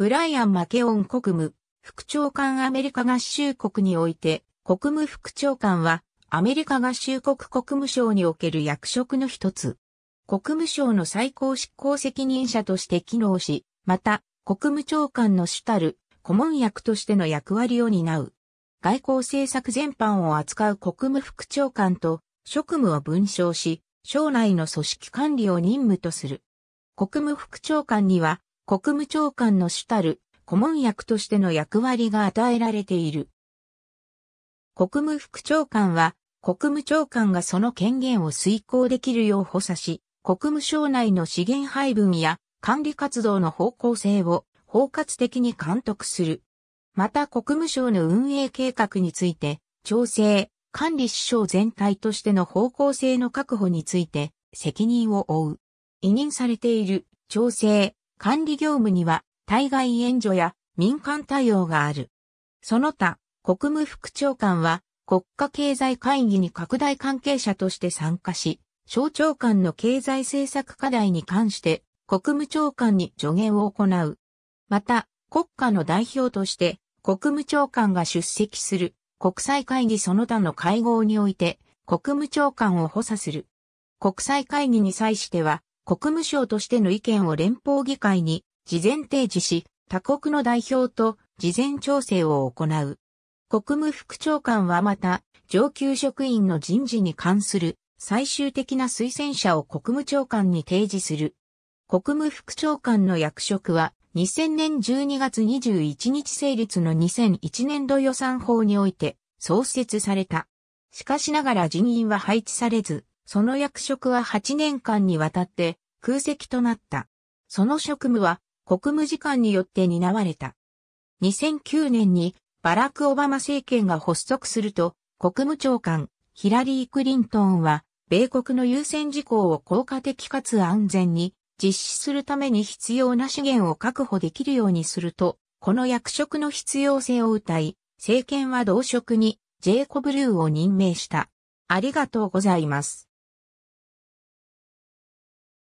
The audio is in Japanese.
ブライアン・マケオン国務、副長官アメリカ合衆国において、国務副長官は、アメリカ合衆国国務省における役職の一つ。国務省の最高執行責任者として機能し、また、国務長官の主たる顧問役としての役割を担う。外交政策全般を扱う国務副長官と職務を分承し、省内の組織管理を任務とする。国務副長官には国務長官の主たる顧問役としての役割が与えられている。国務副長官は国務長官がその権限を遂行できるよう補佐し、国務省内の資源配分や管理活動の方向性を包括的に監督する。また国務省の運営計画について、調整、管理首相全体としての方向性の確保について責任を負う。委任されている調整、管理業務には対外援助や民間対応がある。その他、国務副長官は国家経済会議に拡大関係者として参加し、省庁間の経済政策課題に関して国務長官に助言を行う。また、国家の代表として国務長官が出席する国際会議その他の会合において国務長官を補佐する。国際会議に際しては国務省としての意見を連邦議会に事前提示し他国の代表と事前調整を行う。国務副長官はまた上級職員の人事に関する最終的な推薦者を国務長官に提示する。国務副長官の役職は2000年12月21日成立の2001年度予算法において創設された。しかしながら人員は配置されず、その役職は8年間にわたって空席となった。その職務は国務次官によって担われた。2009年にバラク・オバマ政権が発足すると、国務長官ヒラリー・クリントンは、米国の優先事項を効果的かつ安全に実施するために必要な資源を確保できるようにすると、この役職の必要性を謳い、政権は同職にジェイコブ・ルーを任命した。ありがとうございます。